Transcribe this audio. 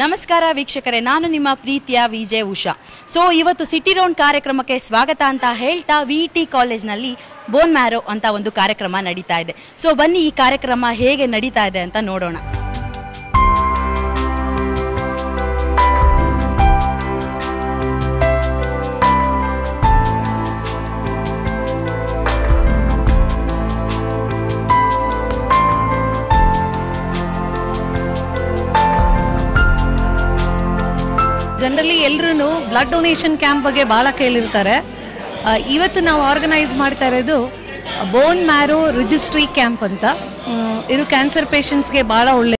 ನಮಸ್ಕಾರ ವೀಕ್ಷಕರೇ, ನಾನು ನಿಮ್ಮ ಪ್ರೀತಿಯ ವಿಜಯ್ ಉಷಾ. ಸೊ ಇವತ್ತು ಸಿಟಿ ರೌಂಡ್ ಕಾರ್ಯಕ್ರಮಕ್ಕೆ ಸ್ವಾಗತ ಅಂತ ಹೇಳ್ತಾ ವಿ ಟಿ ಕಾಲೇಜ್ನಲ್ಲಿ ಬೋನ್ ಮ್ಯಾರೋ ಅಂತ ಒಂದು ಕಾರ್ಯಕ್ರಮ ನಡೀತಾ ಇದೆ. ಸೊ ಬನ್ನಿ ಈ ಕಾರ್ಯಕ್ರಮ ಹೇಗೆ ನಡೀತಾ ಇದೆ ಅಂತ ನೋಡೋಣ. ಜನರಲಿ ಎಲ್ಲರೂ ಬ್ಲಡ್ ಡೊನೇಷನ್ ಕ್ಯಾಂಪ್ ಬಗ್ಗೆ ಭಾಳ ಕೇಳಿರ್ತಾರೆ. ಇವತ್ತು ನಾವು ಆರ್ಗನೈಸ್ ಮಾಡ್ತಾ ಇರೋದು ಬೋನ್ ಮ್ಯಾರೋ ರಿಜಿಸ್ಟ್ರಿ ಕ್ಯಾಂಪ್ ಅಂತ. ಇದು ಕ್ಯಾನ್ಸರ್ ಪೇಷಂಟ್ಸ್ಗೆ ಭಾಳ ಒಳ್ಳೆ